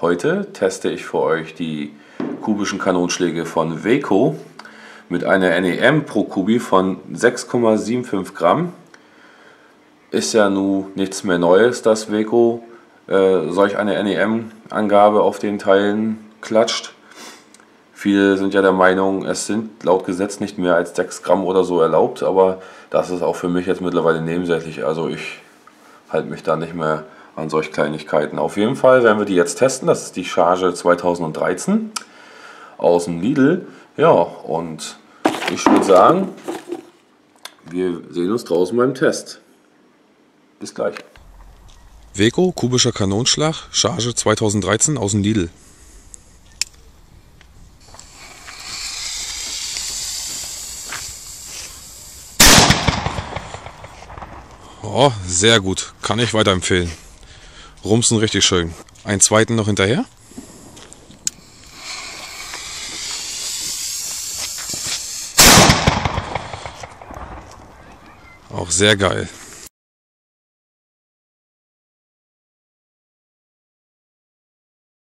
Heute teste ich für euch die kubischen Kanonschläge von Weco mit einer NEM pro Kubi von 6,75 Gramm. Ist ja nun nichts mehr Neues, dass Weco äh, solch eine NEM-Angabe auf den Teilen klatscht. Viele sind ja der Meinung, es sind laut Gesetz nicht mehr als 6 Gramm oder so erlaubt, aber das ist auch für mich jetzt mittlerweile nebensächlich. Also ich halte mich da nicht mehr an solch Kleinigkeiten. Auf jeden Fall werden wir die jetzt testen. Das ist die Charge 2013 aus dem Lidl. Ja, und ich würde sagen, wir sehen uns draußen beim Test. Bis gleich. Weco, kubischer Kanonschlag, Charge 2013 aus dem Lidl. Oh, sehr gut. Kann ich weiterempfehlen. Rumsen richtig schön. Einen zweiten noch hinterher. Auch sehr geil.